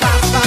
pa, pa.